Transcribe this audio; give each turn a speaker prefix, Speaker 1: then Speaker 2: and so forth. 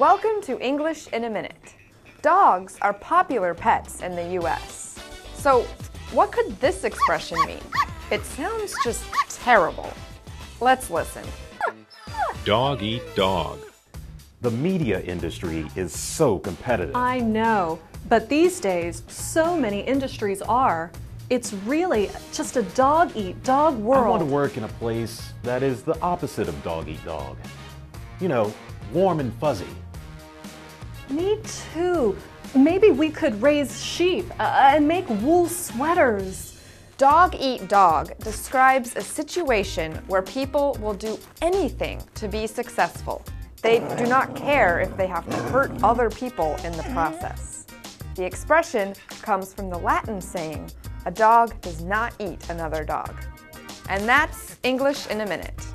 Speaker 1: Welcome to English in a Minute. Dogs are popular pets in the US. So, what could this expression mean? It sounds just terrible. Let's listen.
Speaker 2: Dog eat dog.
Speaker 3: The media industry is so competitive.
Speaker 4: I know, but these days, so many industries are. It's really just a dog eat dog world.
Speaker 3: I want to work in a place that is the opposite of dog eat dog. You know, warm and fuzzy.
Speaker 4: Me too. Maybe we could raise sheep uh, and make wool sweaters.
Speaker 1: Dog eat dog describes a situation where people will do anything to be successful. They do not care if they have to hurt other people in the process. The expression comes from the Latin saying, a dog does not eat another dog. And that's English in a minute.